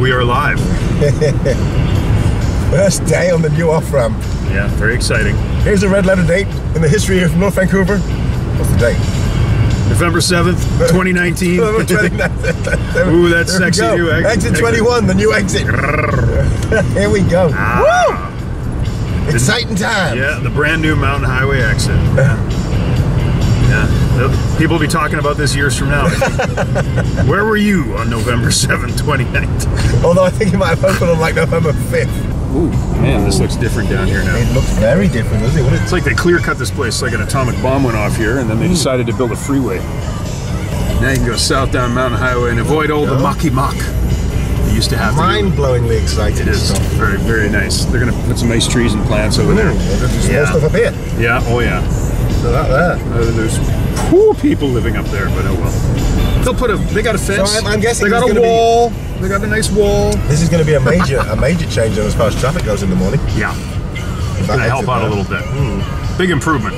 are live. First day on the new off ramp. Yeah, very exciting. Here's a red letter date in the history of North Vancouver. What's the date? November 7th, 2019. Ooh, that's There sexy new exit. Exit 21, the new exit. Here we go. Ah. Woo! Exciting time. Yeah, the brand new Mountain Highway exit. Yeah. People will be talking about this years from now. Where were you on November 7th, 2019? Although I think it might have opened on like November 5th. Ooh, man, this looks different down here now. It looks very different, doesn't it? It's like they clear cut this place like an atomic bomb went off here, and then they decided to build a freeway. Now you can go south down Mountain Highway and avoid all the mucky muck. You used to have mind-blowingly exciting It is stuff. very, very nice. They're gonna put some nice trees and plants over there. Mm, There's Yeah. more stuff up here. Yeah, oh yeah. So that there. Uh, there's poor people living up there, but oh well. They'll put a. They got a fence. I'm- I'm guessing they got a gonna be- wall. They got a nice wall. This is going to be a major, a major change as far as traffic goes in the morning. Yeah, it's gonna help exit out a little bit. Big improvement.